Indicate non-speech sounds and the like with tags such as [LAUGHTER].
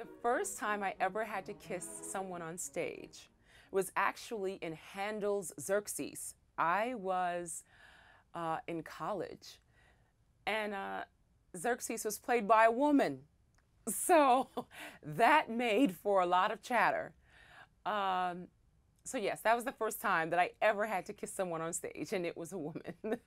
The first time I ever had to kiss someone on stage was actually in Handel's Xerxes. I was uh, in college, and uh, Xerxes was played by a woman. So [LAUGHS] that made for a lot of chatter. Um, so, yes, that was the first time that I ever had to kiss someone on stage, and it was a woman. [LAUGHS]